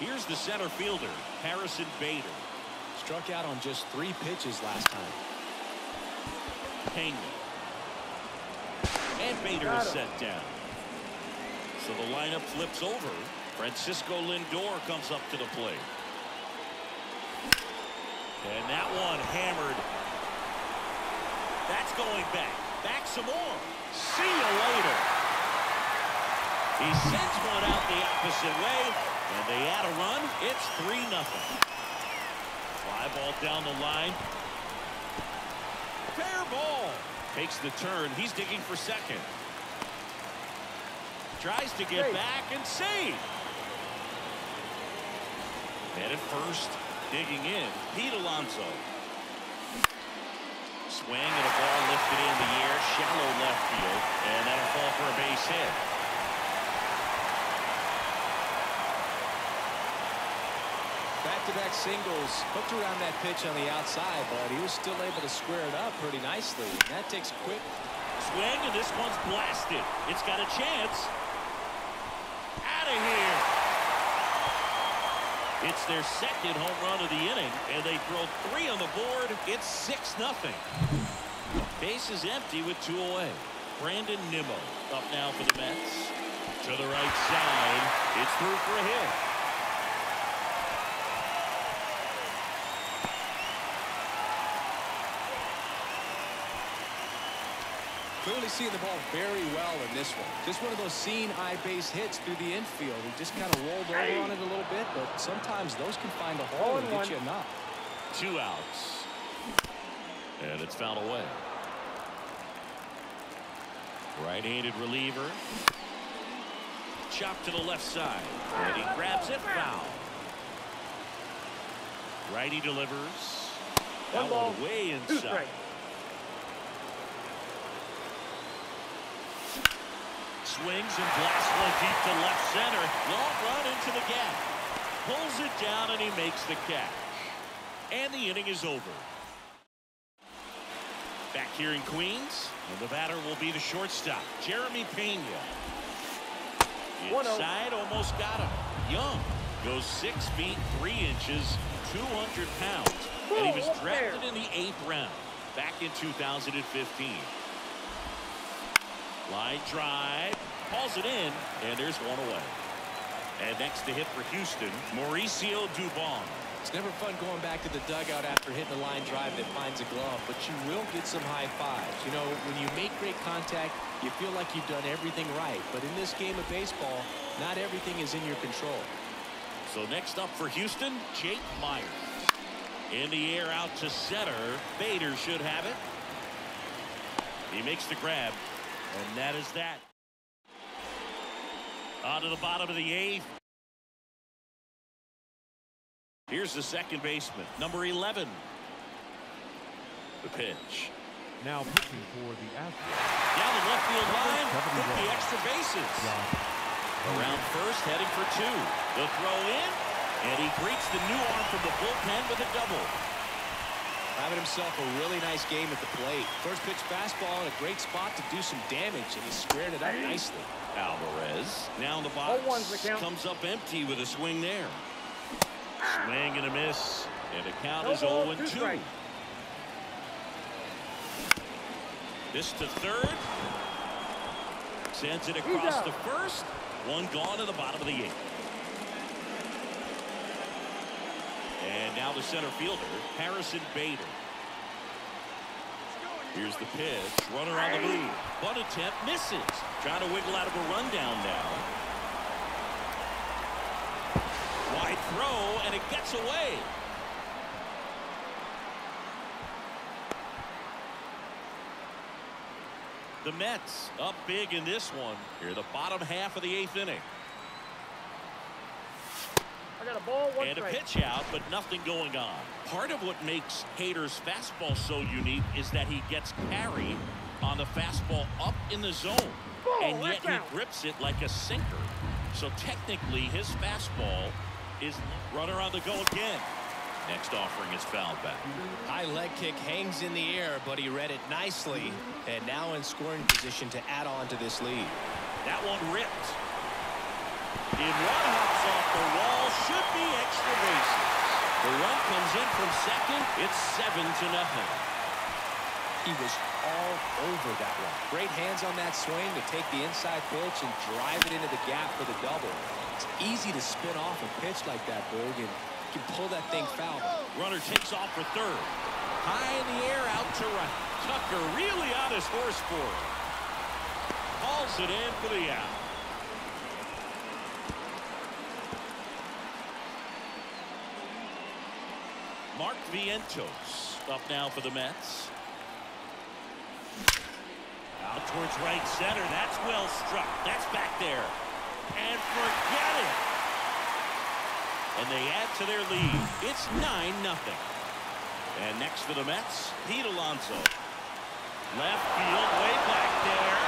Here's the center fielder, Harrison Bader. Struck out on just three pitches last time. Pena. And Bader is set down. So the lineup flips over. Francisco Lindor comes up to the plate. And that one hammered. That's going back. Back some more. See you later. He sends one out the opposite way, and they add a run. It's 3 nothing. Fly ball down the line. Fair ball. Takes the turn. He's digging for second. Tries to get back and save. at first. Digging in. Pete Alonso. Swing and a ball lifted in the air. Shallow left field. And that'll fall for a base hit. Back-to-back -back singles hooked around that pitch on the outside, but he was still able to square it up pretty nicely. And that takes quick. Swing, and this one's blasted. It's got a chance. Out of here. It's their second home run of the inning, and they throw three on the board. It's 6 nothing. Base is empty with two away. Brandon Nimmo up now for the Mets. To the right side. It's through for a hit. Clearly seeing the ball very well in this one. Just one of those seeing eye base hits through the infield. He just kind of rolled over on it a little bit, but sometimes those can find a hole and get you a knock. Two outs. And it's fouled away. Right-handed reliever. Chop to the left side. And he grabs it foul. Righty delivers. That one way inside. Swings and blasts one deep to left center. Long run into the gap. Pulls it down and he makes the catch. And the inning is over. Back here in Queens, and the batter will be the shortstop, Jeremy Pena. Inside, almost got him. Young goes six feet, three inches, 200 pounds. And he was drafted in the eighth round back in 2015. Line drive, calls it in, and there's one away. And next to hit for Houston, Mauricio Dubon. It's never fun going back to the dugout after hitting a line drive that finds a glove, but you will get some high fives. You know, when you make great contact, you feel like you've done everything right. But in this game of baseball, not everything is in your control. So next up for Houston, Jake Meyers. In the air out to center. Bader should have it. He makes the grab. And that is that. On to the bottom of the eighth. Here's the second baseman, number 11. The pitch. Now pitching for the Astros. Down the left field line, with the extra bases. Around first, heading for two. The throw in, and he greets the new arm from the bullpen with a double. Having himself a really nice game at the plate. First pitch fastball in a great spot to do some damage, and he squared it up nicely. Alvarez now in the box comes up empty with a swing there. Swing and a miss, and the count is 0-2. This to third. Sends it across the first. One gone in the bottom of the eighth. And now the center fielder, Harrison Bader. Here's the pitch. Runner on the move. Bunt attempt misses. Trying to wiggle out of a rundown now. Wide throw, and it gets away. The Mets up big in this one. Here, the bottom half of the eighth inning. I got a ball, one and strike. a pitch out, but nothing going on. Part of what makes Hader's fastball so unique is that he gets carry on the fastball up in the zone. Ball, and yet he grips it like a sinker. So technically, his fastball is runner on the go again. Next offering is fouled back. High leg kick hangs in the air, but he read it nicely. And now in scoring position to add on to this lead. That one ripped. In one hops off the wall. Should be extra bases. The run comes in from second. It's seven to nothing. He was all over that one. Great hands on that swing to take the inside pitch and drive it into the gap for the double. It's easy to spin off a pitch like that, and you can pull that thing foul. Runner takes off for third. High in the air, out to right. Tucker really on his horse for it. Hauls it in for the out. Mark Vientos up now for the Mets. Out towards right center. That's well struck. That's back there. And forget it. And they add to their lead. It's 9 nothing. And next for the Mets, Pete Alonso. Left field, way back there.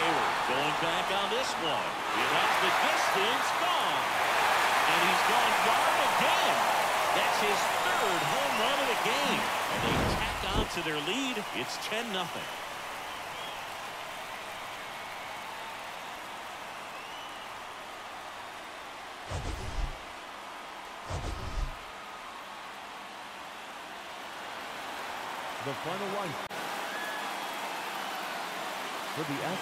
Hayward going back on this one. He left the distance, gone. And he's gone yard again. That's his third home run of the game. And they tack on to their lead. It's 10 nothing. The final one for the Astros.